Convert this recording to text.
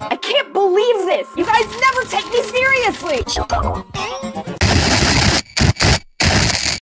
I can't believe this! You guys never take me seriously!